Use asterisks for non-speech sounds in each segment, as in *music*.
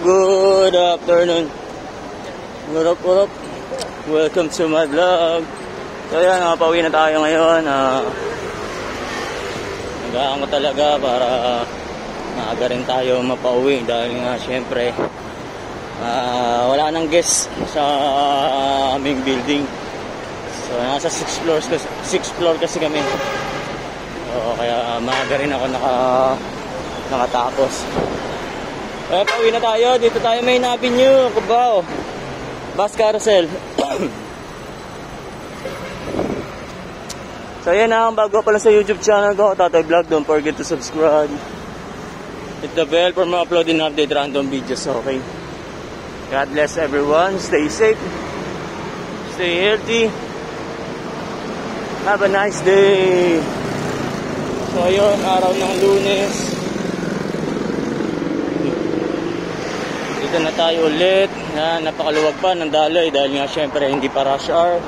good afternoon. What up, what up? Welcome to my vlog. So yan, uh, pauwi na tayo ngayon. Uh, Nag-aango talaga para maaga rin tayo mapauwi dahil nga syempre uh, wala nang guest sa aming building. So nasa 6 floors kasi 6 floor kasi kami. So kaya maaga rin ako naka nakatapos. Eh, pauwi na tayo. Dito tayo may Avenue, Cubao. Bus carousel. *coughs* so, yan na. Bago pala sa YouTube channel ko, Tatay Vlog. Don't forget to subscribe. Hit the bell for mga uploading update random videos, okay? God bless everyone. Stay safe. Stay healthy. Have a nice day. So, yun. Araw ng lunes. Dito na tayo ulit. Na, napakaluwag pa ng daloy dahil nga syempre hindi pa rush hour.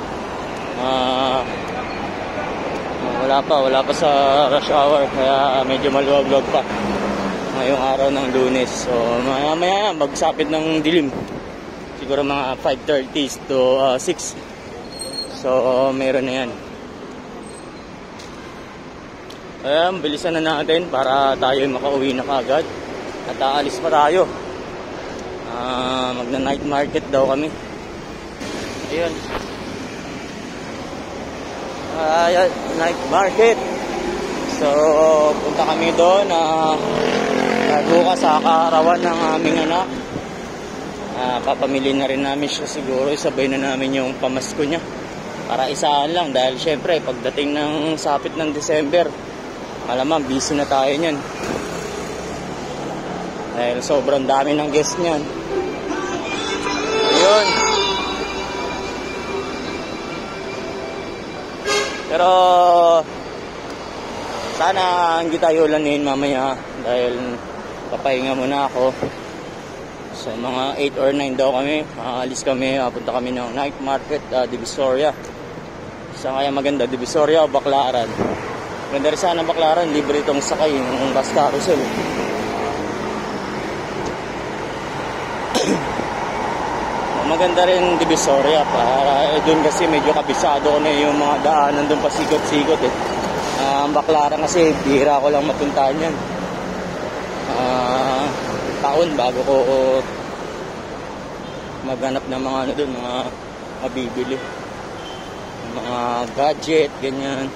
Uh, wala pa, wala pa sa rush hour kaya medyo maluwag-luwag pa ngayong araw ng lunes. So maya maya magsapit ng dilim. Siguro mga 5.30 to uh, 6. So meron na yan. Ayan, bilisan na natin para tayo makauwi na kagad. At aalis pa tayo. Magna night market daw kami. Ayun. Uh, night market. So, punta kami doon. Uh, bukas sa kaarawan ng aming anak. Uh, papamili na rin namin siya siguro. Isabay na namin yung pamasko niya. Para isaan lang. Dahil syempre, pagdating ng sapit ng December, malamang busy na tayo niyan. Dahil sobrang dami ng guest niyan. Pero sana hindi tayo ulanin mamaya dahil papahinga muna ako. So mga 8 or 9 daw kami, aalis kami, punta kami ng night market, uh, Divisoria. Sa kaya maganda, Divisoria o Baclaran. Ganda rin sana Baclaran, libre itong sakay ng bus carousel. *clears throat* maganda rin Divisoria para eh, doon kasi medyo kabisado ko na yung mga daanan doon pasikot-sikot eh. Uh, ang Baklaran kasi bihira ko lang mapuntahan yan. Uh, taon bago ko uh, maghanap ng mga ano doon, mga mabibili. Mga gadget, ganyan.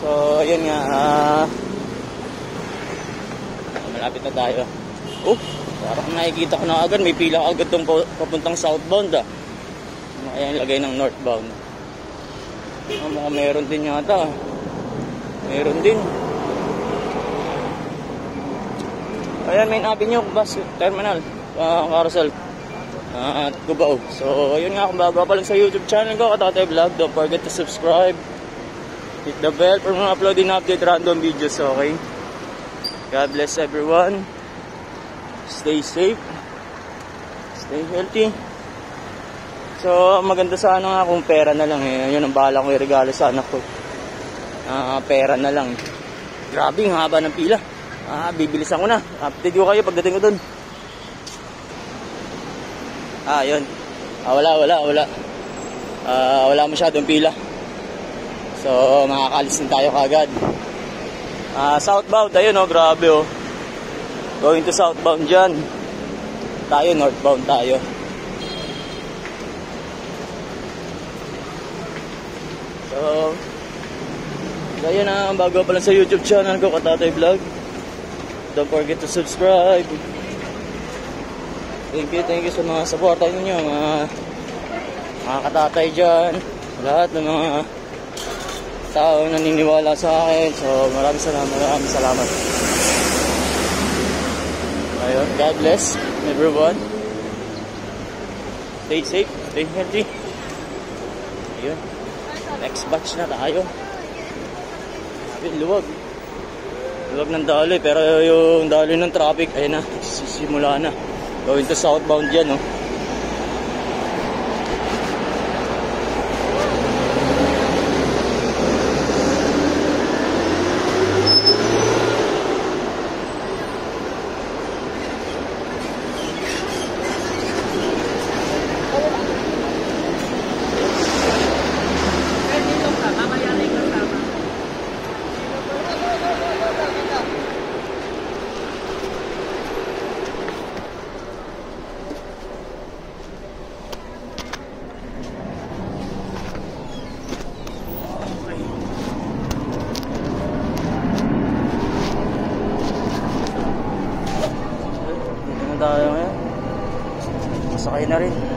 So, yun nga, ah, uh, malapit na tayo. Oh, parang nakikita ko na agad, may pila agad tong papuntang southbound ah. Ayan, lagay ng northbound. Ah, mga meron din yata. Meron din. Ayan, main avenue, bus terminal, uh, carousel. Uh, at Cubao. So, ayun nga, kung bago pa lang sa YouTube channel ko, Katatay Vlog, don't forget to subscribe. Hit the bell for mga uploading update random videos, okay? God bless everyone. Stay safe. Stay healthy. So, maganda sana nga kung pera na lang eh. Yun ang bahala ko i-regalo sa anak ko. Uh, pera na lang. Grabe, ang haba ng pila. Ah, bibilisan ko na. Update ko kayo pagdating ko dun. Ah, yun. Ah, wala, wala, wala. Ah, wala masyadong pila. So, makakalis na tayo kagad. Uh, southbound, ayun oh, grabe oh. Going to southbound dyan. Tayo, northbound tayo. So, ayun na, bago pa lang sa YouTube channel ko, Katatay Vlog. Don't forget to subscribe. Thank you, thank you sa mga supporta ninyo, mga, mga katatay dyan. Lahat ng mga tao naniniwala sa akin. So, maraming salamat, maraming salamat. Ayun, God bless everyone. Stay safe, stay healthy. Ayun. Next batch na tayo. Ayun, luwag. Luwag ng daloy, pero yung daloy ng traffic, ayun na, *laughs* sisimula na. Going to southbound yan? Oh. Sakay na rin.